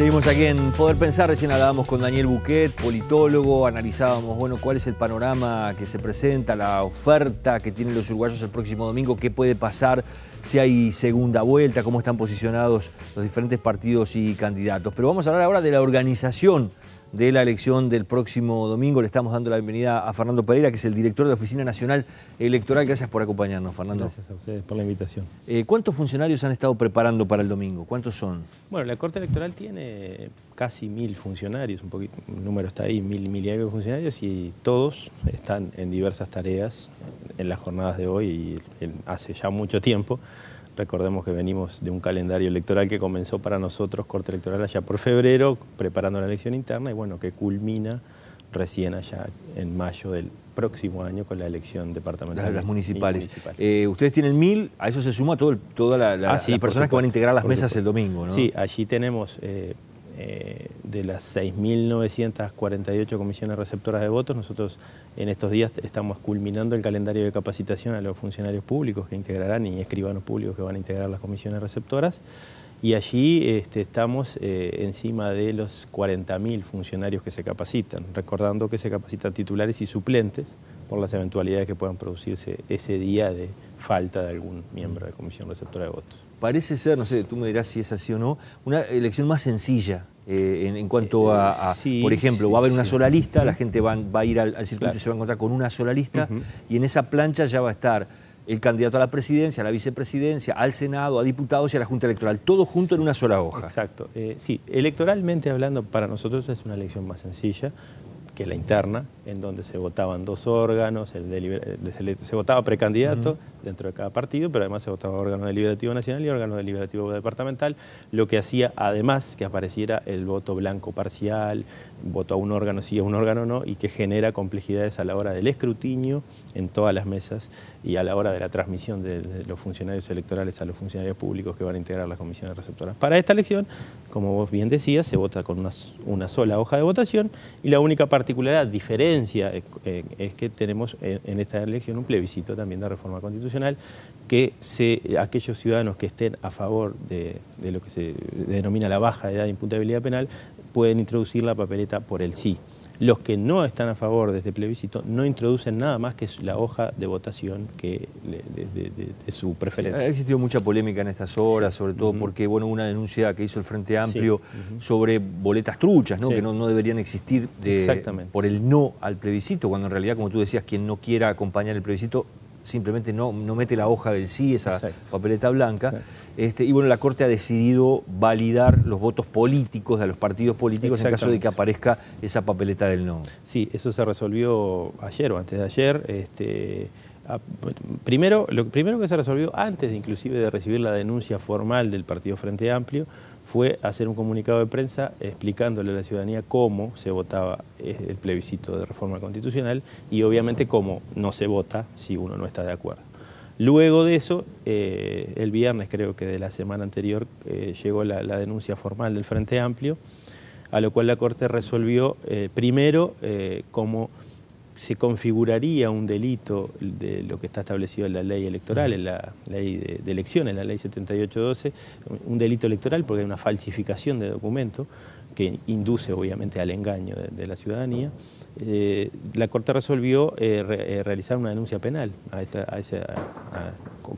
Seguimos aquí en Poder Pensar, recién hablábamos con Daniel Buquet, politólogo, analizábamos, bueno, cuál es el panorama que se presenta, la oferta que tienen los uruguayos el próximo domingo, qué puede pasar, si hay segunda vuelta, cómo están posicionados los diferentes partidos y candidatos. Pero vamos a hablar ahora de la organización de la elección del próximo domingo. Le estamos dando la bienvenida a Fernando Pereira, que es el director de la Oficina Nacional Electoral. Gracias por acompañarnos, Fernando. Gracias a ustedes por la invitación. Eh, ¿Cuántos funcionarios han estado preparando para el domingo? ¿Cuántos son? Bueno, la Corte Electoral tiene casi mil funcionarios, un poquito, el número está ahí, mil, mil y algo funcionarios, y todos están en diversas tareas en las jornadas de hoy y hace ya mucho tiempo. Recordemos que venimos de un calendario electoral que comenzó para nosotros, corte electoral, allá por febrero, preparando la elección interna y bueno, que culmina recién allá en mayo del próximo año con la elección departamental. Las, municipales. Eh, ustedes tienen mil, a eso se suma todo, todas la, ah, las personas que van a integrar las mesas el domingo, ¿no? Sí, allí tenemos eh, eh, de las 6.948 comisiones receptoras de votos, nosotros en estos días estamos culminando el calendario de capacitación a los funcionarios públicos que integrarán y escribanos públicos que van a integrar las comisiones receptoras. Y allí este, estamos eh, encima de los 40.000 funcionarios que se capacitan, recordando que se capacitan titulares y suplentes por las eventualidades que puedan producirse ese día de falta de algún miembro de comisión receptora de votos. Parece ser, no sé, tú me dirás si es así o no, una elección más sencilla eh, en, cuanto a, por ejemplo, va a haber una sola lista, la gente va, a ir al, circuito y se va a encontrar con una sola lista, y en esa plancha ya va a estar el candidato a la presidencia, a la vicepresidencia, al Senado, a diputados y a la Junta Electoral, todo junto en una sola hoja. Exacto. Eh, sí, electoralmente hablando, para nosotros es una elección más sencilla que la interna, en donde se votaban dos órganos, el se, votaba precandidato dentro de cada partido, pero además se votaba órgano deliberativo nacional y órgano deliberativo departamental, lo que hacía además que apareciera el voto blanco parcial, voto a un órgano sí, a un órgano no, y que genera complejidades a la hora del escrutinio en todas las mesas y a la hora de la transmisión de, los funcionarios electorales a los funcionarios públicos que van a integrar las comisiones receptoras. Para esta elección, como vos bien decías, se vota con una, sola hoja de votación y la única particularidad, diferencia, eh, es que tenemos en, esta elección un plebiscito también de reforma constitucional que se, aquellos ciudadanos que estén a favor de lo que se denomina la baja edad de imputabilidad penal pueden introducir la papeleta por el sí. Los que no están a favor de este plebiscito no introducen nada más que la hoja de votación que de, su preferencia. Ha existido mucha polémica en estas horas, sobre todo porque bueno, una denuncia que hizo el Frente Amplio sobre boletas truchas, ¿no? que no, deberían existir por el no al plebiscito, cuando en realidad, como tú decías, quien no quiera acompañar el plebiscito simplemente no, no mete la hoja del sí, esa papeleta blanca. Este, y bueno, la Corte ha decidido validar los votos políticos de los partidos políticos en caso de que aparezca esa papeleta del no. Sí, eso se resolvió ayer o antes de ayer. Este, primero, lo primero que se resolvió antes de, inclusive de recibir la denuncia formal del Partido Frente Amplio fue hacer un comunicado de prensa explicándole a la ciudadanía cómo se votaba eh, el plebiscito de reforma constitucional y obviamente cómo no se vota si uno no está de acuerdo. Luego de eso, eh, el viernes creo que de la semana anterior eh, llegó la, denuncia formal del Frente Amplio, a lo cual la Corte resolvió primero cómo se configuraría un delito de lo que está establecido en la ley electoral, en la ley de, elecciones, en la ley 7812, un delito electoral porque hay una falsificación de documento que induce obviamente al engaño de, la ciudadanía. Eh, la Corte resolvió eh, eh, realizar una denuncia penal a,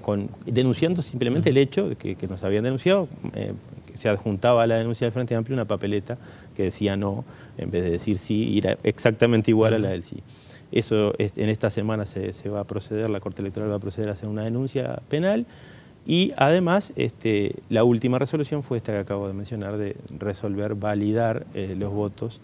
con, denunciando simplemente el hecho de que, nos habían denunciado, se adjuntaba a la denuncia del Frente Amplio una papeleta que decía no, en vez de decir sí, era exactamente igual a la del sí. Eso en esta semana se, va a proceder, la Corte Electoral va a proceder a hacer una denuncia penal y además este, la última resolución fue esta que acabo de mencionar de resolver, validar eh, los votos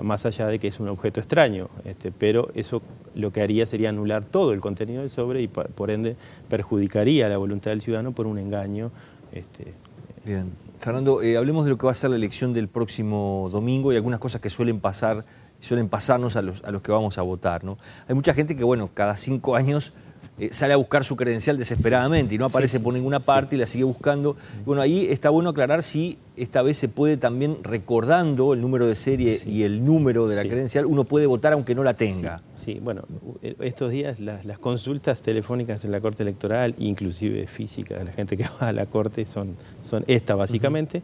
más allá de que es un objeto extraño, este, pero eso lo que haría sería anular todo el contenido del sobre y por ende perjudicaría la voluntad del ciudadano por un engaño. Este, Bien. Fernando, eh, hablemos de lo que va a ser la elección del próximo domingo y algunas cosas que suelen pasar suelen pasarnos a los, a los que vamos a votar. ¿no? Hay mucha gente que, bueno, cada cinco años eh, sale a buscar su credencial desesperadamente y no aparece por ninguna parte y la sigue buscando. Bueno, ahí está bueno aclarar si esta vez se puede también, recordando el número de serie y el número de la credencial, uno puede votar aunque no la tenga. Sí, bueno, estos días las, consultas telefónicas en la Corte Electoral, inclusive físicas de la gente que va a la Corte, son, son esta básicamente.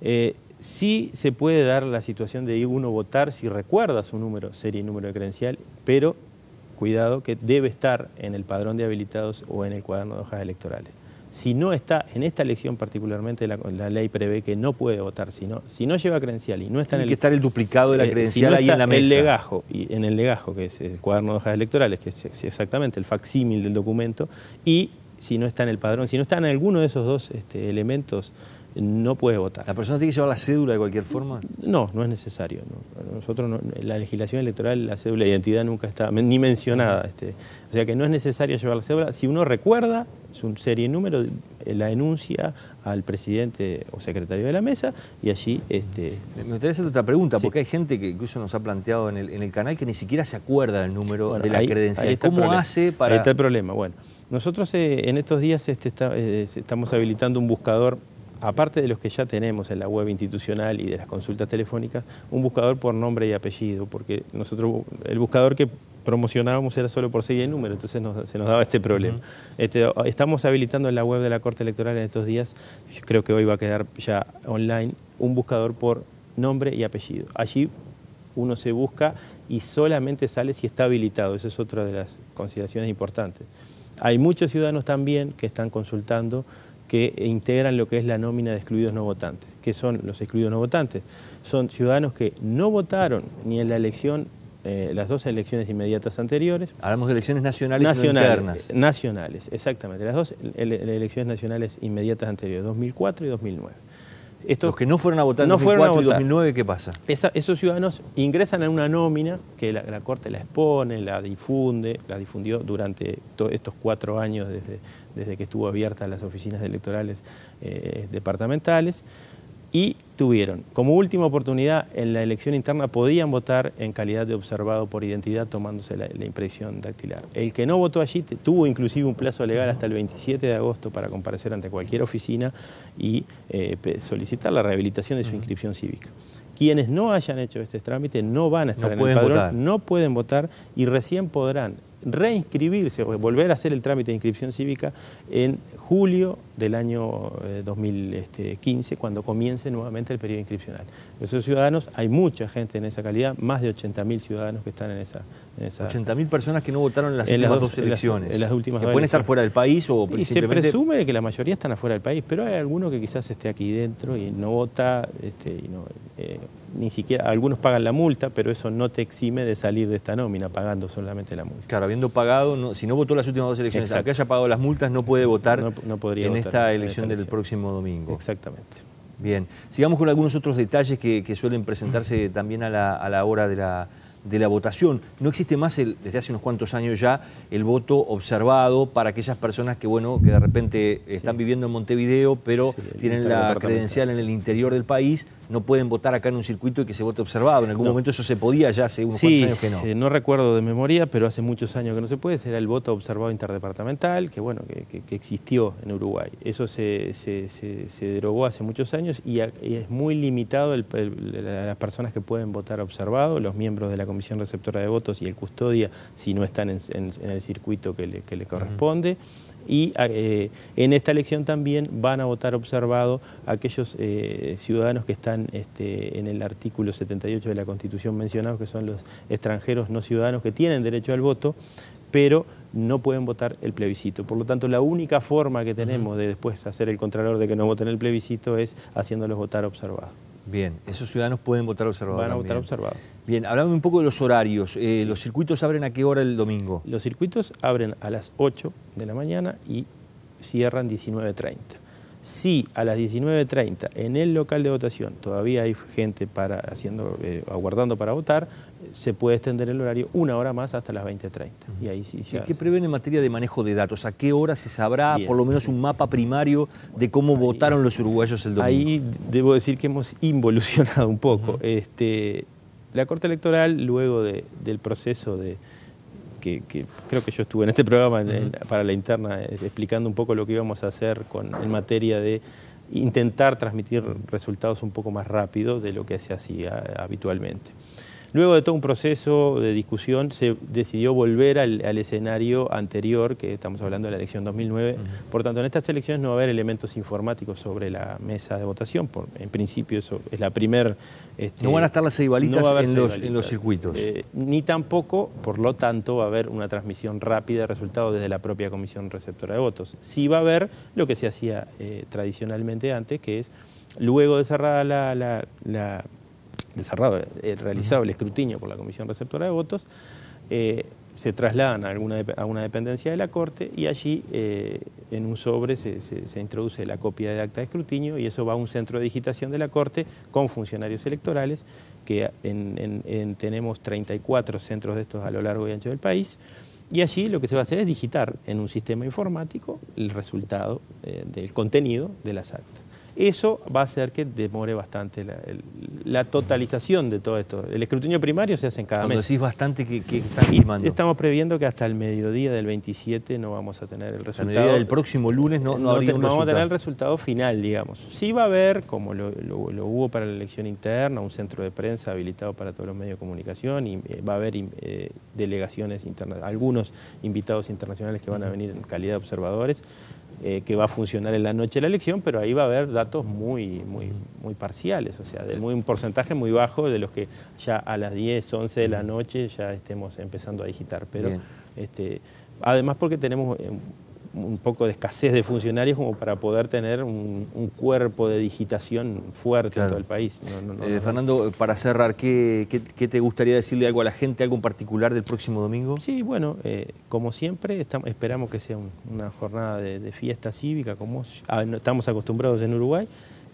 Eh, sí se puede dar la situación de uno votar si recuerda su número, serie y número de credencial, pero cuidado que debe estar en el padrón de habilitados o en el cuaderno de hojas electorales. Si no está, en esta elección particularmente, la, ley prevé que no puede votar. Si no, si no lleva credencial y no está en el... que estar el duplicado de la eh, credencial ahí en la mesa. el legajo, y en el legajo, que es el cuaderno de hojas electorales, que es exactamente el facsímil del documento, y si no está en el padrón, si no está en alguno de esos dos este, elementos no puede votar. ¿La persona tiene que llevar la cédula de cualquier forma? No, no es necesario. Nosotros, la legislación electoral, la cédula de identidad nunca está ni mencionada. Este, o sea que no es necesario llevar la cédula. Si uno recuerda, es un serie número, la denuncia al presidente o secretario de la mesa y allí... Este... Me gustaría hacer otra pregunta, porque hay gente que incluso nos ha planteado en el, canal que ni siquiera se acuerda del número de la credencial. ¿Cómo hace para...? Ahí está el problema. Bueno, nosotros eh, en estos días este, eh, estamos habilitando un buscador aparte de los que ya tenemos en la web institucional y de las consultas telefónicas, un buscador por nombre y apellido, porque nosotros el buscador que promocionábamos era solo por serie y número, entonces se nos daba este problema. Este, estamos habilitando en la web de la Corte Electoral en estos días, creo que hoy va a quedar ya online, un buscador por nombre y apellido. Allí uno se busca y solamente sale si está habilitado, esa es otra de las consideraciones importantes. Hay muchos ciudadanos también que están consultando que integran lo que es la nómina de excluidos no votantes. ¿Qué son los excluidos no votantes? Son ciudadanos que no votaron ni en la elección, eh, las dos elecciones inmediatas anteriores. Hablamos de elecciones nacionales, nacionales y internas. Nacionales, exactamente. Las dos elecciones nacionales inmediatas anteriores, 2004 y 2009 los que no fueron a votar en 2004 y 2009, ¿qué pasa? esos ciudadanos ingresan a una nómina que la, Corte la expone, la difunde, la difundió durante estos cuatro años desde, desde que estuvo abierta las oficinas electorales eh, departamentales y tuvieron como última oportunidad en la elección interna podían votar en calidad de observado por identidad tomándose la, impresión dactilar. El que no votó allí tuvo inclusive un plazo legal hasta el 27 de agosto para comparecer ante cualquier oficina y eh, solicitar la rehabilitación de su inscripción cívica. Quienes no hayan hecho este trámite no van a estar en el padrón, no pueden votar y recién podrán reinscribirse o volver a hacer el trámite de inscripción cívica en julio del año 2015, eh, cuando comience nuevamente el periodo inscripcional. Esos ciudadanos, hay mucha gente en esa calidad, más de 80.000 ciudadanos que están en esa... En 80.000 personas que no votaron en las últimas dos, elecciones. En las, últimas que pueden estar fuera del país o y se presume que la mayoría están afuera del país, pero hay alguno que quizás esté aquí dentro y no vota, este, y no, eh, ni siquiera, algunos pagan la multa, pero eso no te exime de salir de esta nómina pagando solamente la multa. Claro, habiendo pagado, si no votó las últimas dos elecciones, aunque haya pagado las multas, no puede votar no, podría en esta elección del próximo domingo. Exactamente. Bien, sigamos con algunos otros detalles que, suelen presentarse también a la hora de la de la votación. No existe más desde hace unos cuantos años ya el voto observado para aquellas personas que, bueno, que de repente están viviendo en Montevideo, pero tienen la credencial en el interior del país, no pueden votar acá en un circuito y que se vote observado. En algún momento eso se podía ya hace unos cuantos años que no. Eh, no recuerdo de memoria, pero hace muchos años que no se puede. Era el voto observado interdepartamental, que bueno, que, existió en Uruguay. Eso se, se, derogó hace muchos años y, es muy limitado el, las personas que pueden votar observado, los miembros de la comisión receptora de votos y el custodia si no están en, el circuito que le, corresponde. Y eh, en esta elección también van a votar observado aquellos eh, ciudadanos que están este, en el artículo 78 de la Constitución mencionados, que son los extranjeros no ciudadanos que tienen derecho al voto, pero no pueden votar el plebiscito. Por lo tanto, la única forma que tenemos de después hacer el contralor de que no voten el plebiscito es haciéndolos votar observados. Bien, esos ciudadanos pueden votar observados. Van a votar observados. Bien, hablame un poco de los horarios. Eh, ¿Los circuitos abren a qué hora el domingo? Los circuitos abren a las 8 de la mañana y cierran 19.30. Si a las 19.30 en el local de votación todavía hay gente para, haciendo, eh, aguardando para votar, se puede extender el horario una hora más hasta las 20.30. Y ahí sí ¿Qué prevén en materia de manejo de datos? ¿A qué hora se sabrá por lo menos un mapa primario de cómo votaron los uruguayos el domingo? Ahí debo decir que hemos involucionado un poco. este, la Corte Electoral, luego del proceso de, que, creo que yo estuve en este programa para la interna eh, explicando un poco lo que íbamos a hacer con, en materia de intentar transmitir resultados un poco más rápido de lo que se hacía habitualmente. Luego de todo un proceso de discusión, se decidió volver al, escenario anterior, que estamos hablando de la elección 2009. Por tanto, en estas elecciones no va a haber elementos informáticos sobre la mesa de votación. en principio, eso es la primera... Este, no van a estar las ceibalitas en, los, circuitos. Eh, ni tampoco, por lo tanto, va a haber una transmisión rápida de resultados desde la propia comisión receptora de votos. Sí va a haber lo que se hacía eh, tradicionalmente antes, que es luego de cerrada la, la, eh, realizado el escrutinio por la comisión receptora de votos, se trasladan a, alguna, a una dependencia de la Corte y allí en un sobre se, introduce la copia de acta de escrutinio y eso va a un centro de digitación de la Corte con funcionarios electorales que tenemos 34 centros de estos a lo largo y ancho del país, y allí lo que se va a hacer es digitar en un sistema informático el resultado eh, del contenido de las actas. Eso va a hacer que demore bastante la, totalización de todo esto. El escrutinio primario se hace en cada Cuando mes. decís bastante, ¿qué, están estimando? Estamos previendo que hasta el mediodía del 27 no vamos a tener el resultado. El mediodía del próximo lunes no, no, no vamos a tener el resultado final, digamos. Sí va a haber, como lo, hubo para la elección interna, un centro de prensa habilitado para todos los medios de comunicación y eh, va a haber eh, delegaciones internacionales, algunos invitados internacionales que van a venir en calidad de observadores eh, que va a funcionar en la noche de la elección, pero ahí va a haber datos muy, muy, muy parciales, o sea, de muy, un porcentaje muy bajo de los que ya a las 10, 11 de la noche ya estemos empezando a digitar. Pero este, además porque tenemos eh, un poco de escasez de funcionarios como para poder tener un, cuerpo de digitación fuerte en todo el país. Eh, Fernando, para cerrar, ¿qué, te gustaría decirle algo a la gente, algo en particular del próximo domingo? Sí, bueno, eh, como siempre, estamos, esperamos que sea una jornada de, de fiesta cívica, como estamos acostumbrados en Uruguay.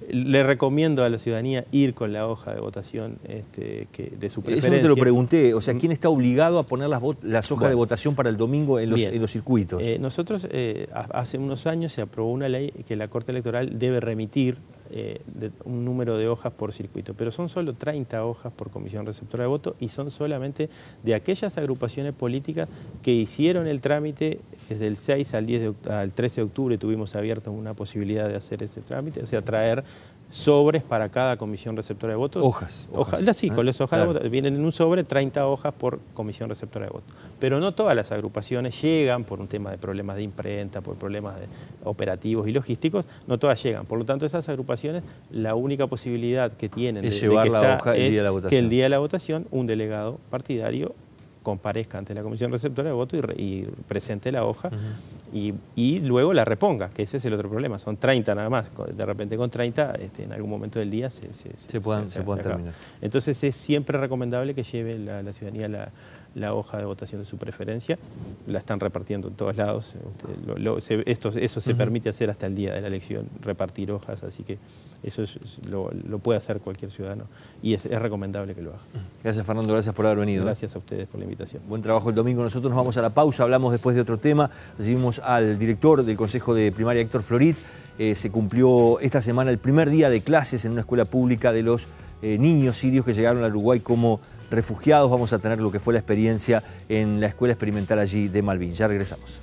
Le recomiendo a la ciudadanía ir con la hoja de votación este, que, de su preferencia. Eso te lo pregunté, o sea, ¿quién está obligado a poner las, las hojas de votación para el domingo en los, circuitos? Eh, nosotros, eh, hace unos años se aprobó una ley que la Corte Electoral debe remitir eh, un número de hojas por circuito, pero son solo 30 hojas por comisión receptora de voto y son solamente de aquellas agrupaciones políticas que hicieron el trámite desde el 6 al, 10 al 13 de octubre tuvimos abierto una posibilidad de hacer ese trámite, o sea, traer sobres para cada comisión receptora de votos. Hojas. hojas. sí, con las hojas de votos. Vienen en un sobre 30 hojas por comisión receptora de votos. Pero no todas las agrupaciones llegan por un tema de problemas de imprenta, por problemas de operativos y logísticos, no todas llegan. Por lo tanto, esas agrupaciones, la única posibilidad que tienen de, llevar que la hoja el día de la votación. que el día de la votación un delegado partidario comparezca ante la comisión receptora de voto y, presente la hoja y, luego la reponga, que ese es el otro problema. Son 30 nada más. De repente con 30 este, en algún momento del día se, se, se, puedan, terminar. Entonces es siempre recomendable que lleve la, la ciudadanía la, la hoja de votación de su preferencia, la están repartiendo en todos lados. Este, esto, eso se permite hacer hasta el día de la elección, repartir hojas, así que eso lo, puede hacer cualquier ciudadano y es, recomendable que lo haga. Gracias Fernando, gracias por haber venido. ¿eh? Gracias a ustedes por la invitación. Buen trabajo el domingo. Nosotros nos vamos a la pausa, hablamos después de otro tema. Recibimos al director del Consejo de Primaria, Héctor Florit. Eh, se cumplió esta semana el primer día de clases en una escuela pública de los eh, niños sirios que llegaron a Uruguay como refugiados. Vamos a tener lo que fue la experiencia en la escuela experimental allí de Malvin. Ya regresamos.